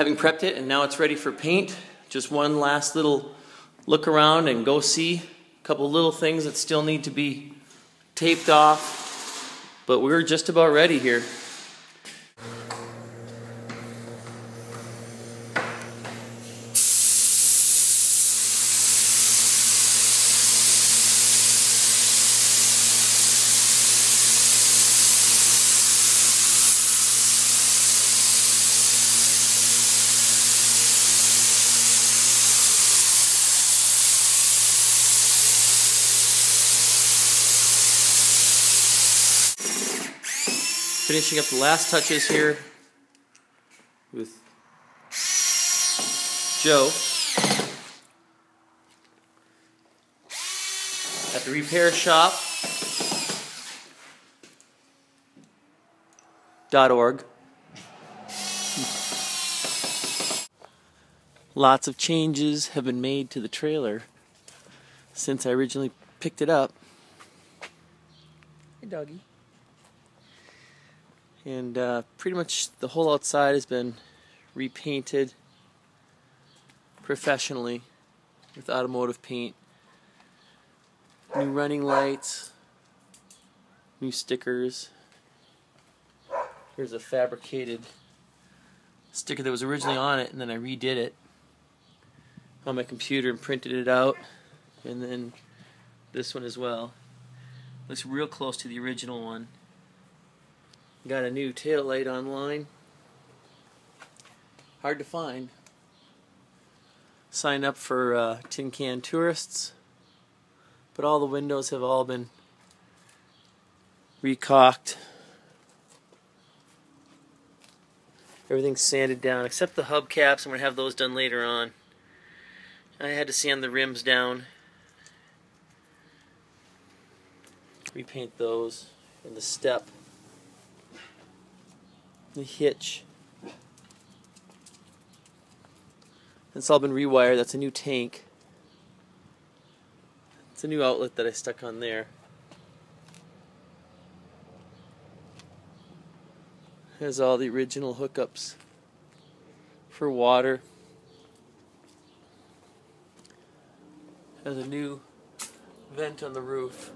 having prepped it and now it's ready for paint. Just one last little look around and go see a couple little things that still need to be taped off. But we're just about ready here. Finishing up the last touches here with Joe at the repair shop. Dot org. Lots of changes have been made to the trailer since I originally picked it up. Hey, doggy and uh, pretty much the whole outside has been repainted professionally with automotive paint. New running lights new stickers. Here's a fabricated sticker that was originally on it and then I redid it on my computer and printed it out and then this one as well. Looks real close to the original one Got a new tail light online. Hard to find. Sign up for uh, Tin Can Tourists. But all the windows have all been recaulked. Everything's sanded down except the hubcaps. I'm going to have those done later on. I had to sand the rims down. Repaint those and the step the hitch. It's all been rewired. That's a new tank. It's a new outlet that I stuck on there. Has all the original hookups for water. Has a new vent on the roof.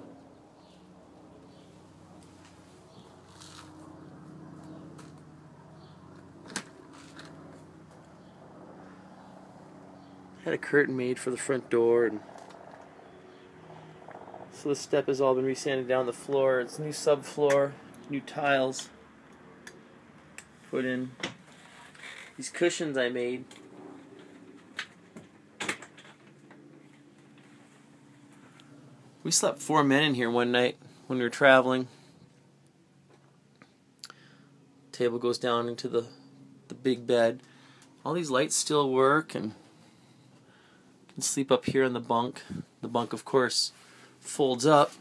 Had a curtain made for the front door and so the step has all been resanded down the floor. It's new subfloor new tiles put in. These cushions I made. We slept four men in here one night when we were traveling. Table goes down into the the big bed. All these lights still work and can sleep up here in the bunk. The bunk, of course, folds up.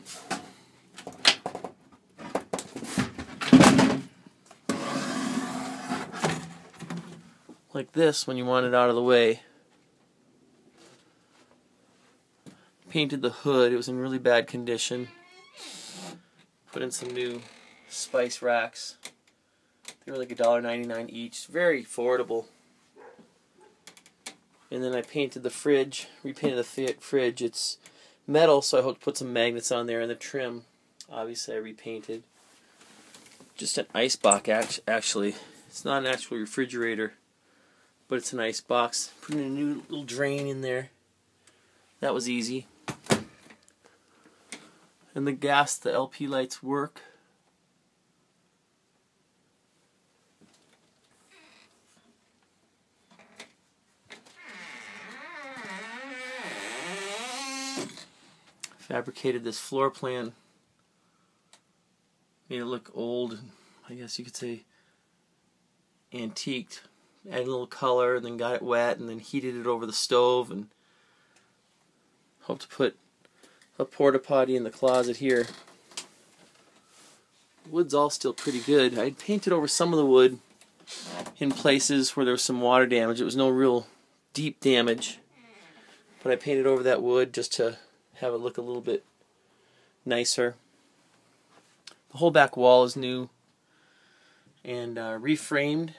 Like this when you want it out of the way. Painted the hood, it was in really bad condition. Put in some new spice racks. They were like $1.99 each. Very affordable and then I painted the fridge, repainted the fridge. It's metal, so I hope to put some magnets on there, and the trim, obviously, I repainted. Just an ice box, actually. It's not an actual refrigerator, but it's an ice box. Putting a new little drain in there. That was easy. And the gas, the LP lights work. Fabricated this floor plan. Made it look old, I guess you could say antiqued. Added a little color, and then got it wet, and then heated it over the stove, and hope to put a porta potty in the closet here. Wood's all still pretty good. I painted over some of the wood in places where there was some water damage. It was no real deep damage, but I painted over that wood just to have it look a little bit nicer. The whole back wall is new and uh, reframed,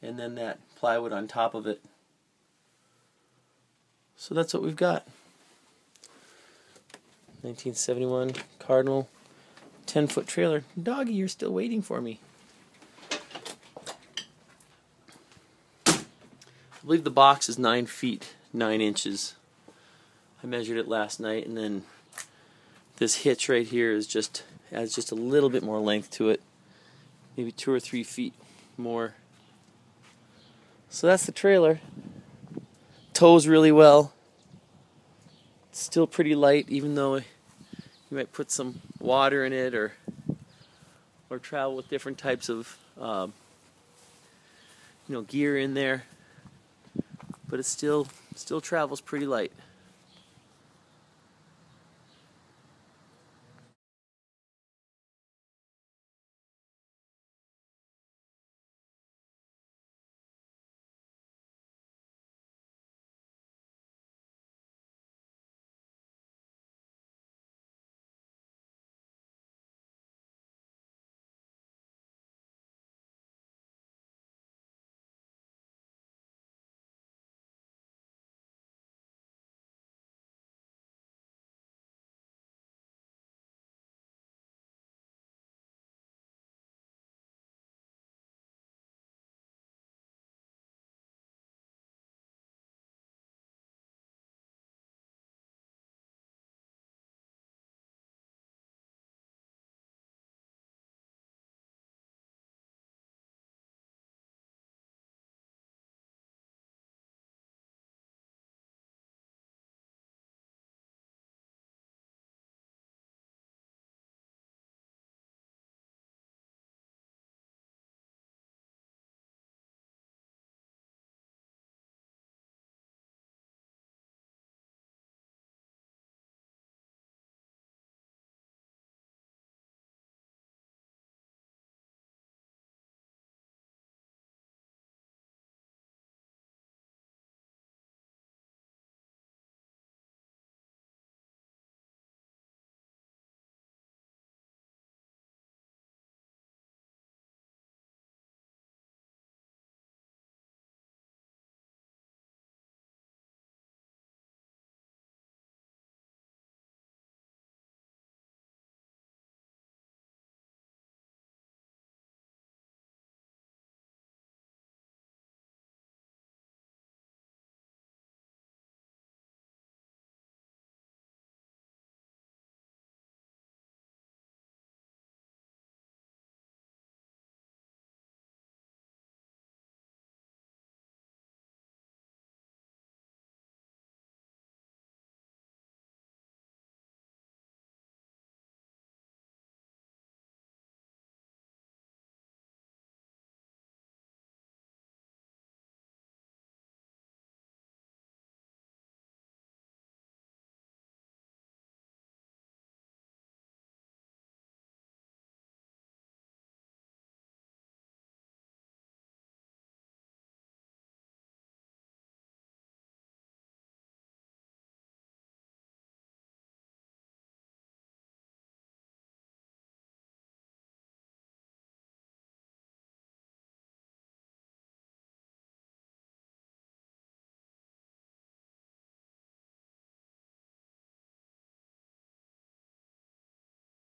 and then that plywood on top of it. So that's what we've got. 1971 Cardinal 10 foot trailer. Doggy, you're still waiting for me. I believe the box is 9 feet 9 inches. I measured it last night and then this hitch right here is just adds just a little bit more length to it. Maybe two or three feet more. So that's the trailer. Tows really well. It's still pretty light even though you might put some water in it or or travel with different types of um, you know gear in there but it still still travels pretty light